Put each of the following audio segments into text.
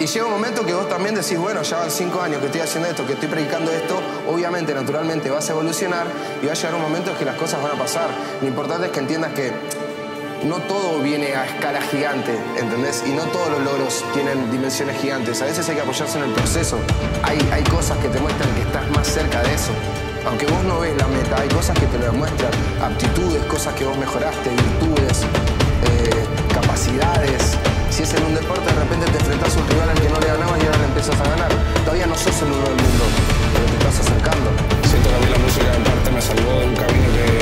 Y llega un momento que vos también decís, bueno, ya van cinco años que estoy haciendo esto, que estoy predicando esto, obviamente, naturalmente vas a evolucionar y va a llegar un momento en que las cosas van a pasar. Lo importante es que entiendas que no todo viene a escala gigante, ¿entendés? Y no todos los logros tienen dimensiones gigantes. A veces hay que apoyarse en el proceso. Hay, hay cosas que te muestran que estás más cerca de eso. Aunque vos no ves la meta, hay cosas que te lo demuestran. Aptitudes, cosas que vos mejoraste, virtudes, eh, capacidades. Si es en un deporte, de repente te enfrentás a un rival al que no le ganabas y ahora le empiezas a ganar. Todavía no sos el uno del mundo, pero te estás acercando. Siento que la música en parte me salvó de un camino que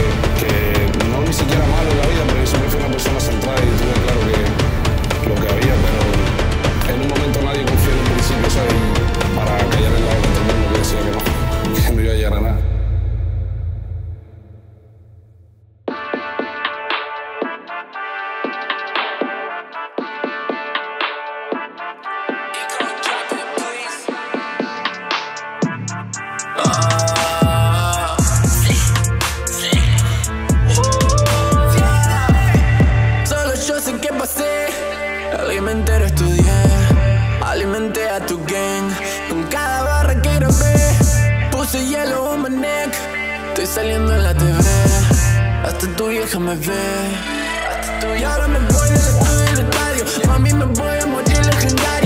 Alimenté, a tu gang. Con cada barra que grabé. Puse hielo en my neck. Estoy saliendo en la TV. Hasta tu vieja me ve. Hasta tu y ahora me voy del estudio del estadio. Mami, me voy a morir legendario.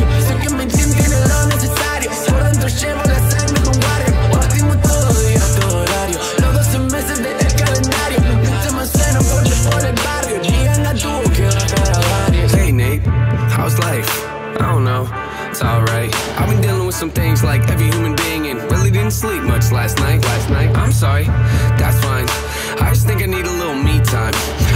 How's life? I don't know, it's alright. I've been dealing with some things like every human being and really didn't sleep much last night. Last night, I'm sorry, that's fine. I just think I need a little me time.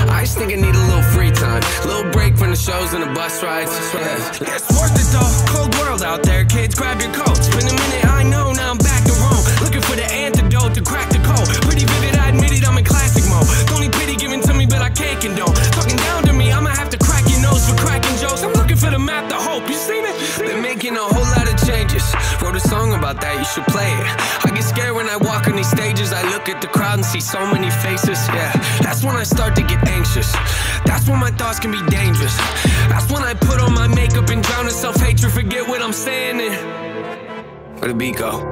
I just think I need a little free time. A little break from the shows and the bus rides. Yeah. It's worth it though, cold world out there. Kids, grab your coats. Been a minute, I know, now I'm back to Rome. Looking for the antidote to crack Wrote a song about that, you should play it. I get scared when I walk on these stages. I look at the crowd and see so many faces. Yeah, that's when I start to get anxious. That's when my thoughts can be dangerous. That's when I put on my makeup and drown in self hatred. Forget what I'm saying. Where the beat go?